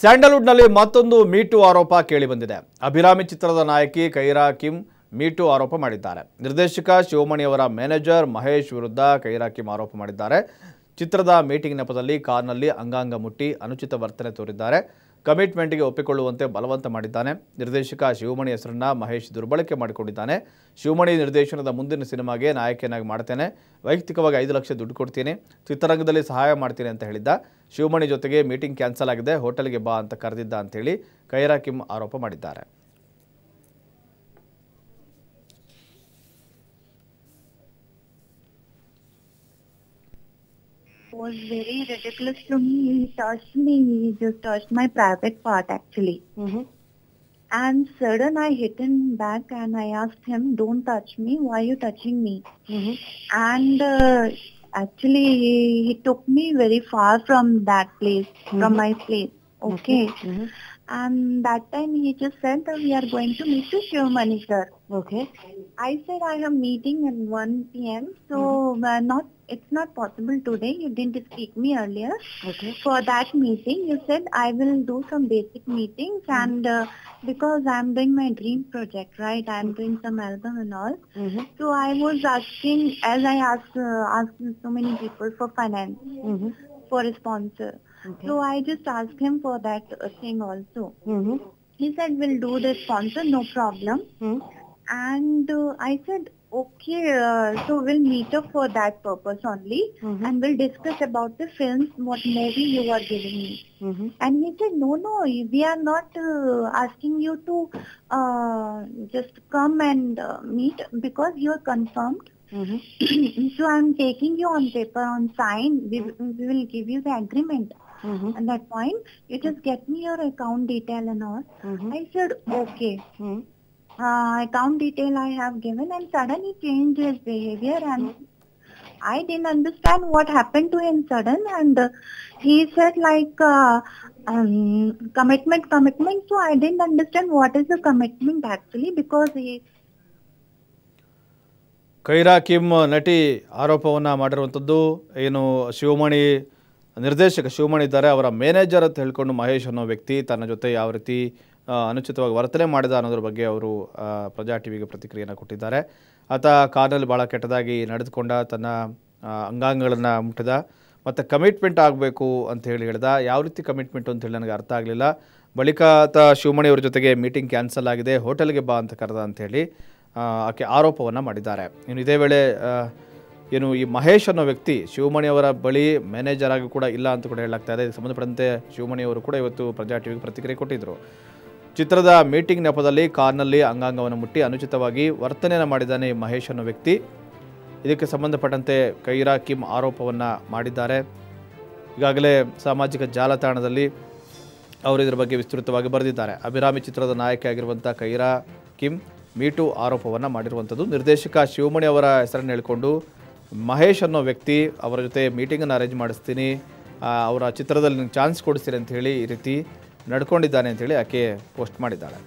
ಸ್ಯಾಂಡಲ್ವುಡ್ನಲ್ಲಿ ಮತ್ತೊಂದು ಮೀಟು ಆರೋಪ ಕೇಳಿಬಂದಿದೆ. ಅಭಿರಾಮಿ ಚಿತ್ರದ ನಾಯಕಿ ಕೈರಾ ಕಿಮ್ ಮೀಟು ಆರೋಪ ಮಾಡಿದ್ದಾರೆ. ನಿರ್ದೇಶಕ ಶಿವಮಣಿ ಅವರ ಮ್ಯಾನೇಜರ್ ಮಹೇಶ್ ವಿರುದ್ಧ ಕೈರಾ ಕಿಮ್ ಆರೋಪ ಮಾಡಿದ್ದಾರೆ. ಚಿತ್ರದ ಮೀಟಿಂಗ್ ನೆಪದಲ್ಲಿ ಕಾರ್ನಲ್ಲಿ ಅಂಗಾಂಗ ಮುಟ್ಟಿ, ಅನುಚಿತ ವರ್ತನೆ ತೋರಿದ್ದಾರೆ. ಕಮಿಟ್ಮೆಂಟ್ಗೆ ಒಪ್ಪಿಕೊಳ್ಳುವಂತೆ ಬಲವಂತ ಮಾಡಿದ್ದಾನೆ. ನಿರ್ದೇಶಕ ಶಿವಮಣಿ ಹೆಸರನ್ನ ಮಹೇಶ್ ದುರ್ಬಳಕೆ ಮಾಡಿಕೊಂಡಿದ್ದಾನೆ. ಶಿವಮಣಿ ನಿರ್ದೇಶನದ ಮುಂದಿನ ಸಿನಿಮಾಗೆ ನಾಯಕಿಯನ್ನಾಗಿ ಮಾಡ್ತೇನೆ. ವೈಯಕ್ತಿಕವಾಗಿ ಐದು ಲಕ್ಷ ದುಡ್ಡು ಕೊಡ್ತೀನಿ. ಚಿತ್ರರಂಗದಲ್ಲಿ ಸಹಾಯ ಮಾಡ್ತೀನಿ ಅಂತ ಹೇಳಿದ್ದ. ಶಿವಮಣಿ ಜೊತೆಗೆ ಮೀಟಿಂಗ್ ಕ್ಯಾನ್ಸಲ್ ಆಗಿದೆ. ಹೋಟೆಲ್ಗೆ ಬಾ ಅಂತ ಕರೆದಿದ್ದ ಅಂತೇಳಿ ಕೈರಾ ಕಿಮ್ ಆರೋಪ ಮಾಡಿದ್ದಾರೆ. Was very ridiculous to me. He touched me. He just touched my private part actually. Mm-hmm. And sudden I hit him back and I asked him, "Don't touch me. Why are you touching me?" Mm-hmm. And uh, actually he, he took me very far from that place, from my place. Okay. Mm-hmm. And that time he just said that we are going to meet to Shivmani sir. Okay. I said I have meeting at 1 p.m. So uh, not it's not possible today. You didn't speak me earlier. Okay. For that meeting, you said I will do some basic meetings and uh, because I'm doing my dream project, right? I'm doing some album and all. Mm-hmm. So I was asking, as I asked, uh, asked so many people for finance, Mm-hmm. For a sponsor. Okay. So I just asked him for that uh, thing also. Mm-hmm. He said, we'll do the sponsor, no problem. Mm-hmm. And uh, I said, okay, uh, so we'll meet up for that purpose only. Mhm. And we'll discuss about the films, what movie you are giving me. Mm-hmm. And he said, no, no, we are not uh, asking you to uh, just come and uh, meet because you are confirmed. Mm-hmm. so I'm taking you on paper, on sign. We, we will give you the agreement. Mm-hmm. At that point, you just get me your account detail and all. Mm-hmm. I said, okay. Mm-hmm. Uh, account detail I have given and suddenly changed his behavior and I didn't understand what happened to him sudden and uh, he said like uh, um, commitment commitment so I didn't understand what is the commitment actually because he Kyra Kim ನಟಿ ಆರೋಪವನ್ನು ಮಾಡಿರುವಂಥದ್ದು. ಏನು ಶಿವಮಣಿ ನಿರ್ದೇಶಕ ಶಿವಮಣಿ ಇದ್ದಾರೆ. ಅವರ manager ಅಂತ ಹೇಳ್ಕೊಂಡು ಮಹೇಶ್ ಅನ್ನೋ ವ್ಯಕ್ತಿ ತನ್ನ ಜೊತೆ ಯಾವ ರೀತಿ ಅನುಚಿತವಾಗಿ ವರ್ತನೆ ಮಾಡಿದ ಅನ್ನೋದ್ರ ಬಗ್ಗೆ ಅವರು ಪ್ರಜಾ ಟಿವಿಗೆ ಪ್ರತಿಕ್ರಿಯೆಯನ್ನು ಕೊಟ್ಟಿದ್ದಾರೆ. ಆತ ಕಾರ್ನಲ್ಲಿ ಭಾಳ ಕೆಟ್ಟದಾಗಿ ನಡೆದುಕೊಂಡ ತನ್ನ ಅಂಗಾಂಗಗಳನ್ನು ಮುಟ್ಟಿದ. ಮತ್ತು ಕಮಿಟ್ಮೆಂಟ್ ಆಗಬೇಕು ಅಂತ ಹೇಳಿ ಹೇಳ್ದ. ಯಾವ ರೀತಿ ಕಮಿಟ್ಮೆಂಟ್ ಅಂತ ಹೇಳಿ ನನಗೆ ಅರ್ಥ ಆಗಲಿಲ್ಲ. ಬಳಿಕ ಆತ ಶಿವಮಣಿ ಅವರ ಜೊತೆಗೆ ಮೀಟಿಂಗ್ ಕ್ಯಾನ್ಸಲ್ ಆಗಿದೆ. ಹೋಟೆಲ್ಗೆ ಬಾ ಅಂತ ಕರೆದ ಅಂತೇಳಿ ಆ, ಆಕೆ ಆರೋಪವನ್ನು ಮಾಡಿದ್ದಾರೆ. ಇನ್ನು ಇದೇ ವೇಳೆ ಏನು ಈ ಮಹೇಶ್ ಅನ್ನೋ ವ್ಯಕ್ತಿ ಶಿವಮಣಿ ಅವರ ಬಳಿ ಮ್ಯಾನೇಜರ್ ಆಗಿ ಕೂಡ ಇಲ್ಲ ಅಂತ ಕೂಡ ಹೇಳಲಾಗ್ತಾ ಇದೆ. ಇದಕ್ಕೆ ಸಂಬಂಧಪಟ್ಟಂತೆ ಶಿವಮಣಿ ಅವರು ಕೂಡ ಇವತ್ತು ಪ್ರಜಾ ಟಿವಿಗೆ ಪ್ರತಿಕ್ರಿಯೆ ಕೊಟ್ಟಿದ್ದರು ಚಿತ್ರದ ಮೀಟಿಂಗ್ ನೆಪದಲ್ಲಿ ಕಾರ್ನಲ್ಲಿ ಅಂಗಾಂಗವನ್ನು ಮುಟ್ಟಿ ಅನುಚಿತವಾಗಿ ವರ್ತನೆಯನ್ನು ಮಾಡಿದ್ದಾನೆ ಈ ಮಹೇಶ್ ಅನ್ನೋ ವ್ಯಕ್ತಿ. ಇದಕ್ಕೆ ಸಂಬಂಧಪಟ್ಟಂತೆ ಕೈರಾ ಕಿಮ್ ಆರೋಪವನ್ನು ಮಾಡಿದ್ದಾರೆ. ಈಗಾಗಲೇ ಸಾಮಾಜಿಕ ಜಾಲತಾಣದಲ್ಲಿ ಅವರು ಇದರ ಬಗ್ಗೆ ವಿಸ್ತೃತವಾಗಿ ಬರೆದಿದ್ದಾರೆ. ಅಭಿರಾಮಿ ಚಿತ್ರದ ನಾಯಕಿಯಾಗಿರುವಂಥ ಕೈರಾ ಕಿಮ್ ಮೀಟು ಆರೋಪವನ್ನು ಮಾಡಿರುವಂಥದ್ದು. ನಿರ್ದೇಶಕ ಶಿವಮಣಿ ಅವರ ಹೆಸರನ್ನು ಹೇಳಿಕೊಂಡು, ಮಹೇಶ್ ಅನ್ನೋ ವ್ಯಕ್ತಿ ಅವರ ಜೊತೆ ಮೀಟಿಂಗನ್ನು ಅರೇಂಜ್ ಮಾಡಿಸ್ತೀನಿ. ಅವರ ಚಿತ್ರದಲ್ಲಿ ಚಾನ್ಸ್ ಕೊಡಿಸ್ತೀನಿ ಅಂತ ಹೇಳಿ ಈ ರೀತಿ ನಡ್ಕೊಂಡಿದ್ದಾನೆ ಅಂತೇಳಿ ಆಕೆ ಪೋಸ್ಟ್ ಮಾಡಿದ್ದಾಳೆ.